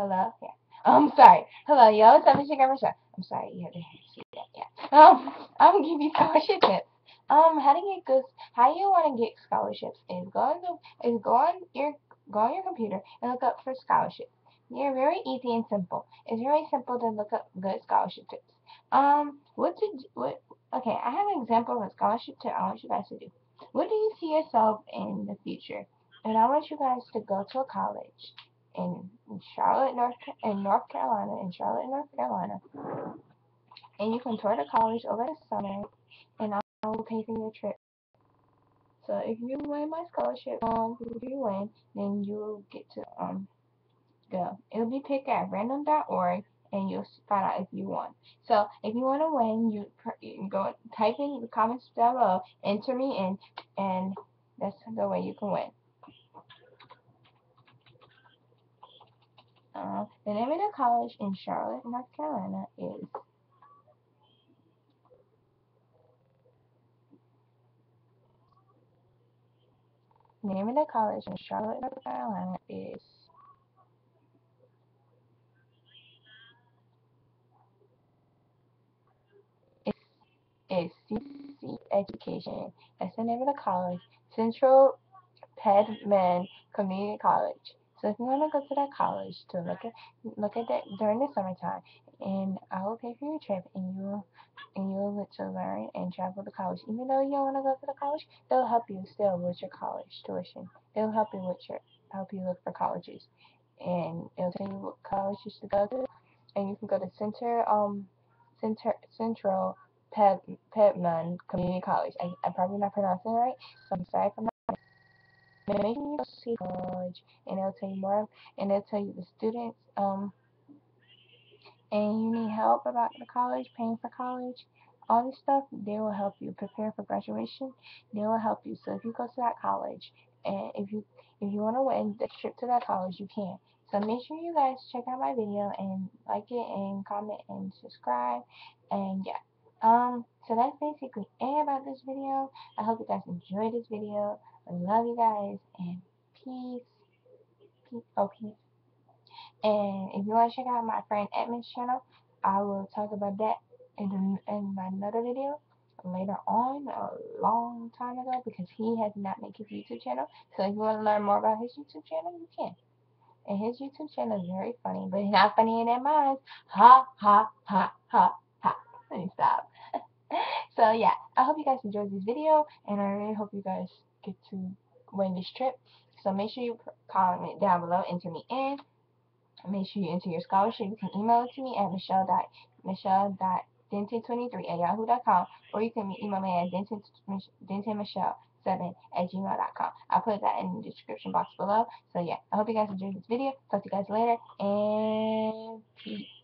Hello? Yeah. I'm sorry. Hello, yo, what's up? It's Michelle. I'm sorry, you to see that. Yeah. Um, I'm give you scholarship tips. Um, how to get good? How you want to get scholarships is go on is go on your go on your computer and look up for scholarships. They're very easy and simple. It's very simple to look up good scholarship tips. Um, what did what? Okay, I have an example of a scholarship tip I want you guys to do. What do you see yourself in the future? And I want you guys to go to a college in Charlotte, North in North Carolina, in Charlotte, North Carolina, and you can tour the college over the summer, and I will pay for your trip. So if you win my scholarship, um, if you win, then you will get to um go. It'll be picked at random.org, and you'll find out if you won. So if you want to win, you, you go type in the comments below, enter me in, and that's the way you can win. Uh, the name of the college in Charlotte, North Carolina is name of the college in Charlotte, North Carolina is is is CC Education. That's the name of the college. Central Pedman Community College. So if you want to go to that college to look at look at that during the summertime, and I will pay for your trip, and you and you will get to learn and travel to college. Even though you don't want to go to the college, they'll help you still with your college tuition. They'll help you with your help you look for colleges, and it'll tell you what colleges to go to, and you can go to Center um Center Central Ped Pedman Community College. I, I'm probably not pronouncing it right, so I'm sorry if I'm make you go see college and it'll tell you more and it'll tell you the students um and you need help about the college paying for college all this stuff they will help you prepare for graduation they will help you. So if you go to that college and if you if you want to win the trip to that college you can. So make sure you guys check out my video and like it and comment and subscribe and yeah. Um so that's basically it about this video. I hope you guys enjoyed this video I love you guys and peace. Peace. Oh, peace. And if you want to check out my friend Edmund's channel, I will talk about that in, in another video later on, a long time ago, because he has not made his YouTube channel. So if you want to learn more about his YouTube channel, you can. And his YouTube channel is very funny, but he's not funny in their minds. Ha, ha, ha, ha, ha. Let me stop. so yeah, I hope you guys enjoyed this video, and I really hope you guys get to win this trip. So make sure you comment down below, enter me in. Make sure you enter your scholarship. You can email it to me at michelle dot michelle dot denton23 at yahoo.com or you can email me at denton, dentonmichelle 7 at gmail.com. I'll put that in the description box below. So yeah, I hope you guys enjoyed this video. Talk to you guys later and peace.